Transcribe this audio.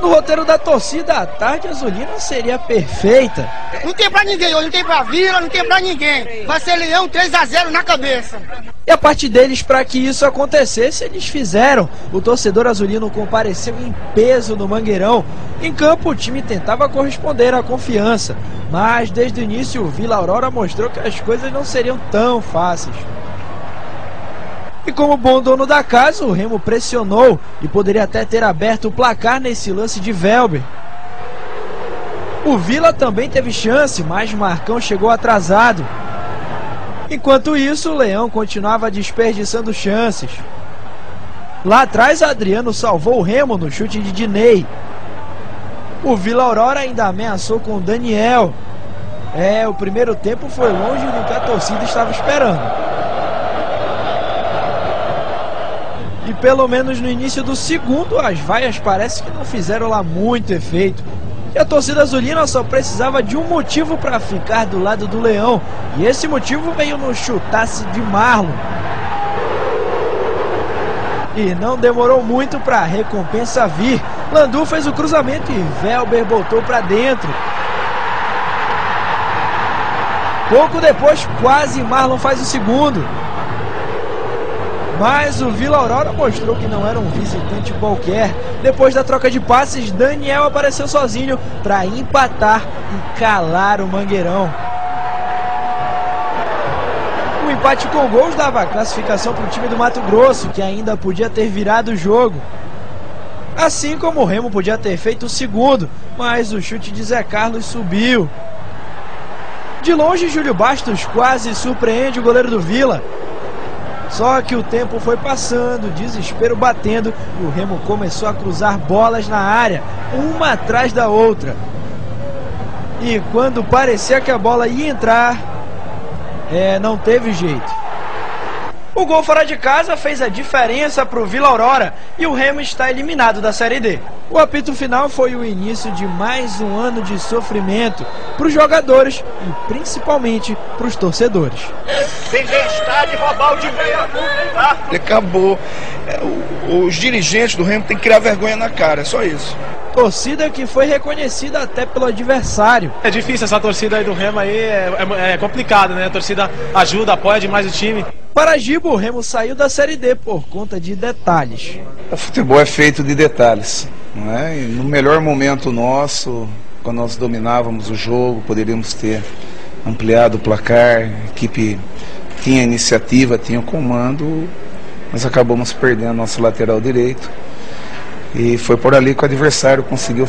No roteiro da torcida, a tarde azulina seria perfeita. Não tem pra ninguém hoje, não tem pra Vila, não tem pra ninguém. Vai ser Leão 3 a 0 na cabeça. E a parte deles, para que isso acontecesse, eles fizeram. O torcedor azulino compareceu em peso no Mangueirão. Em campo, o time tentava corresponder à confiança. Mas desde o início, o Vila Aurora mostrou que as coisas não seriam tão fáceis. E como bom dono da casa, o Remo pressionou e poderia até ter aberto o placar nesse lance de Velber. O Vila também teve chance, mas Marcão chegou atrasado. Enquanto isso, o Leão continuava desperdiçando chances. Lá atrás, Adriano salvou o Remo no chute de Dinei. O Vila Aurora ainda ameaçou com o Daniel. É, o primeiro tempo foi longe do que a torcida estava esperando. E pelo menos no início do segundo, as vaias parece que não fizeram lá muito efeito. E a torcida azulina só precisava de um motivo para ficar do lado do Leão. E esse motivo veio no chutasse de Marlon. E não demorou muito para a recompensa vir. Landu fez o cruzamento e Velber botou para dentro. Pouco depois, quase Marlon faz o segundo. Mas o Vila Aurora mostrou que não era um visitante qualquer. Depois da troca de passes, Daniel apareceu sozinho para empatar e calar o Mangueirão. O empate com gols dava classificação para o time do Mato Grosso, que ainda podia ter virado o jogo. Assim como o Remo podia ter feito o segundo, mas o chute de Zé Carlos subiu. De longe, Júlio Bastos quase surpreende o goleiro do Vila. Só que o tempo foi passando, desespero batendo e o Remo começou a cruzar bolas na área, uma atrás da outra. E quando parecia que a bola ia entrar, é, não teve jeito. O gol fora de casa fez a diferença para o Vila Aurora e o Remo está eliminado da Série D. O apito final foi o início de mais um ano de sofrimento para os jogadores e principalmente para os torcedores. de roubar o dinheiro. Tá? Acabou. É, os dirigentes do Remo têm que criar vergonha na cara, é só isso. Torcida que foi reconhecida até pelo adversário. É difícil essa torcida aí do Remo aí, é, é, é complicado, né? A torcida ajuda, apoia demais o time. Para Gibo, o Remo saiu da Série D por conta de detalhes. O futebol é feito de detalhes. Não é? E no melhor momento nosso, quando nós dominávamos o jogo, poderíamos ter ampliado o placar, a equipe tinha iniciativa, tinha o comando, mas acabamos perdendo nosso lateral direito. E foi por ali que o adversário conseguiu